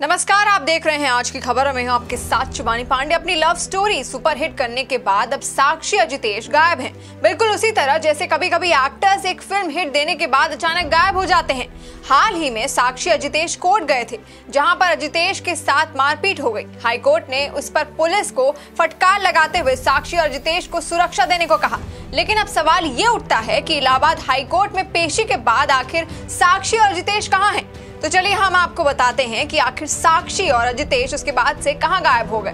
नमस्कार, आप देख रहे हैं आज की खबर में हूँ आपके साथ चुबानी पांडे। अपनी लव स्टोरी सुपरहिट करने के बाद अब साक्षी अजितेश गायब हैं। बिल्कुल उसी तरह जैसे कभी कभी एक्टर्स एक फ़िल्म हिट देने के बाद अचानक गायब हो जाते हैं। हाल ही में साक्षी अजितेश कोर्ट गए थे, जहाँ पर अजितेश के साथ मारपीट हो गई। हाईकोर्ट ने उस पर पुलिस को फटकार लगाते हुए साक्षी और जितेश को सुरक्षा देने को कहा। लेकिन अब सवाल ये उठता है कि इलाहाबाद हाईकोर्ट में पेशी के बाद आखिर साक्षी और जितेश कहाँ हैं? तो चलिए हम आपको बताते हैं कि आखिर साक्षी और अजितेश उसके बाद से कहाँ गायब हो गए।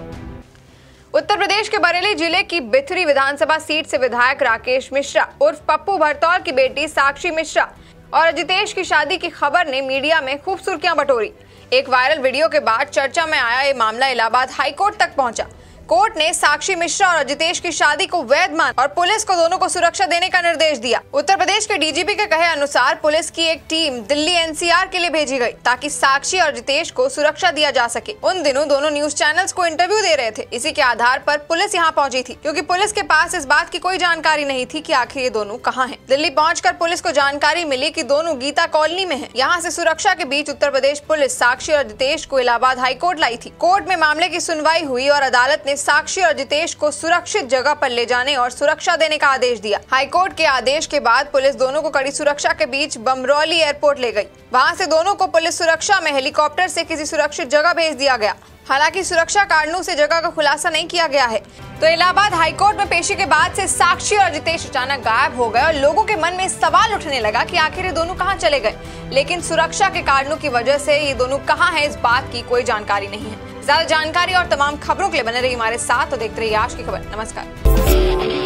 उत्तर प्रदेश के बरेली ज़िले की बिथरी विधानसभा सीट से विधायक राकेश मिश्रा, उर्फ़ पप्पू भरतौर की बेटी साक्षी मिश्रा और अजितेश की शादी की खबर ने मीडिया में खूब सुर्खियाँ बटोरी। एक वायरल वीडियो के बाद चर्चा में आया ये मामला इलाहाबाद हाईकोर्ट तक पहुँचा। कोर्ट ने साक्षी मिश्रा और अजितेश की शादी को वैध मान और पुलिस को दोनों को सुरक्षा देने का निर्देश दिया। उत्तर प्रदेश के डीजीपी के कहे अनुसार पुलिस की एक टीम दिल्ली एनसीआर के लिए भेजी गई ताकि साक्षी और अजितेश को सुरक्षा दिया जा सके। उन दिनों दोनों न्यूज़ चैनल्स को इंटरव्यू दे रहे थे। इसी के आधार पर पुलिस यहाँ पहुँची थी, क्योंकि पुलिस के पास इस बात की कोई जानकारी नहीं थी कि आखिर ये दोनों कहाँ हैं। दिल्ली पहुंचकर पुलिस को जानकारी मिली कि दोनों गीता कॉलोनी में हैं। यहाँ से सुरक्षा के बीच उत्तर प्रदेश पुलिस साक्षी और अजितेश को इलाहाबाद हाईकोर्ट लाई थी। कोर्ट में मामले की सुनवाई हुई और अदालत साक्षी और जितेश को सुरक्षित जगह पर ले जाने और सुरक्षा देने का आदेश दिया। हाईकोर्ट के आदेश के बाद पुलिस दोनों को कड़ी सुरक्षा के बीच बमरौली एयरपोर्ट ले गई। वहाँ से दोनों को पुलिस सुरक्षा में हेलीकॉप्टर से किसी सुरक्षित जगह भेज दिया गया। हालाँकि सुरक्षा कारणों से जगह का खुलासा नहीं किया गया है। तो इलाहाबाद हाईकोर्ट में पेशी के बाद से साक्षी और जितेश अचानक गायब हो गए और लोगों के मन में सवाल उठने लगा कि आखिर ये दोनों कहाँ चले गए। लेकिन सुरक्षा के कारणों की वजह से ये दोनों कहाँ हैं, इस बात की कोई जानकारी नहीं है। ज़्यादा जानकारी और तमाम खबरों के लिए बने रही हमारे साथ और देखते रहिए आज की खबर। नमस्कार।